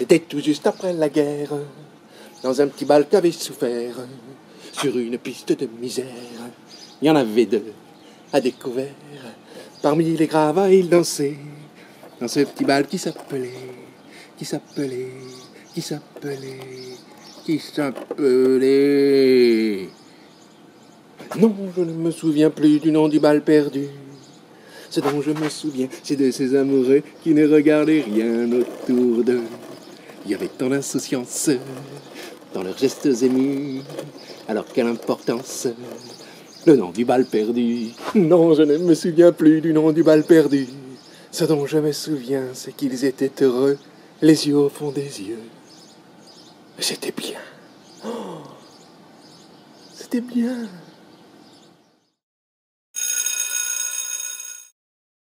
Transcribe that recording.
C'était tout juste après la guerre, dans un petit bal qu'avait souffert, sur une piste de misère. Il y en avait deux à découvert. Parmi les gravats, ils dansaient dans ce petit bal qui s'appelait, qui s'appelait, qui s'appelait, qui s'appelait. Non, je ne me souviens plus du nom du bal perdu. Ce dont je me souviens, c'est de ces amoureux qui ne regardaient rien autour d'eux. Il y avait tant d'insouciance dans leurs gestes émus. Alors quelle importance Le nom du bal perdu. Non, je ne me souviens plus du nom du bal perdu. Ce dont je me souviens, c'est qu'ils étaient heureux, les yeux au fond des yeux. C'était bien. Oh, C'était bien.